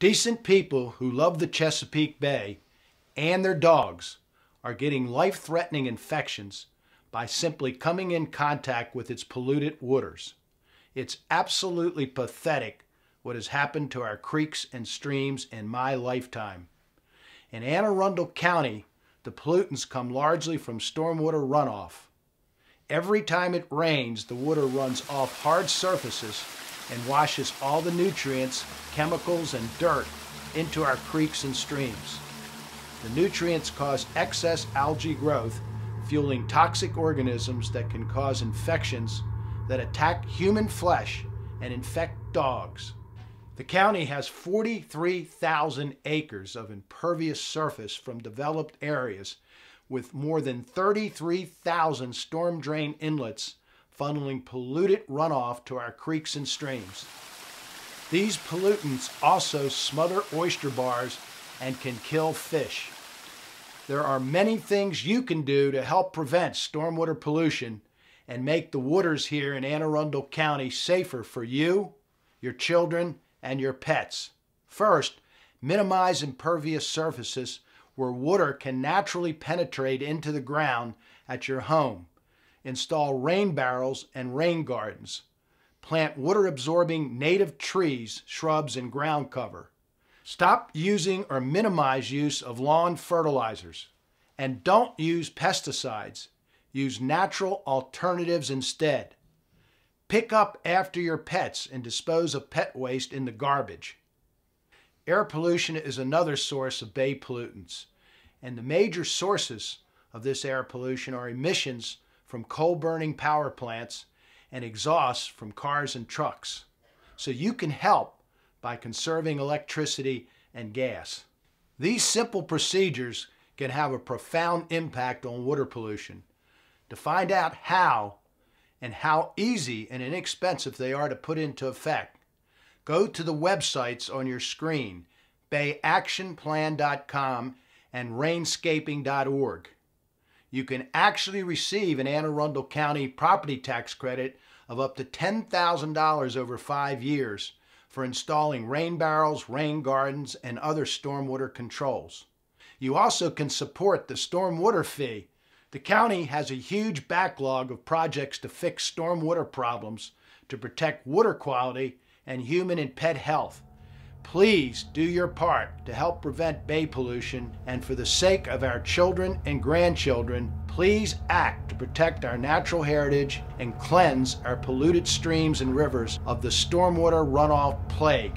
Decent people who love the Chesapeake Bay and their dogs are getting life threatening infections by simply coming in contact with its polluted waters. It's absolutely pathetic what has happened to our creeks and streams in my lifetime. In Anne Arundel County, the pollutants come largely from stormwater runoff. Every time it rains, the water runs off hard surfaces and washes all the nutrients, chemicals, and dirt into our creeks and streams. The nutrients cause excess algae growth, fueling toxic organisms that can cause infections that attack human flesh and infect dogs. The county has 43,000 acres of impervious surface from developed areas with more than 33,000 storm drain inlets funneling polluted runoff to our creeks and streams. These pollutants also smother oyster bars and can kill fish. There are many things you can do to help prevent stormwater pollution and make the waters here in Anne Arundel County safer for you, your children, and your pets. First, minimize impervious surfaces where water can naturally penetrate into the ground at your home install rain barrels and rain gardens. Plant water absorbing native trees, shrubs, and ground cover. Stop using or minimize use of lawn fertilizers. And don't use pesticides. Use natural alternatives instead. Pick up after your pets and dispose of pet waste in the garbage. Air pollution is another source of bay pollutants, and the major sources of this air pollution are emissions from coal burning power plants and exhausts from cars and trucks. So you can help by conserving electricity and gas. These simple procedures can have a profound impact on water pollution. To find out how and how easy and inexpensive they are to put into effect, go to the websites on your screen, bayactionplan.com and rainscaping.org you can actually receive an Anne Arundel County property tax credit of up to $10,000 over five years for installing rain barrels, rain gardens, and other stormwater controls. You also can support the stormwater fee. The county has a huge backlog of projects to fix stormwater problems to protect water quality and human and pet health. Please do your part to help prevent bay pollution, and for the sake of our children and grandchildren, please act to protect our natural heritage and cleanse our polluted streams and rivers of the stormwater runoff plague.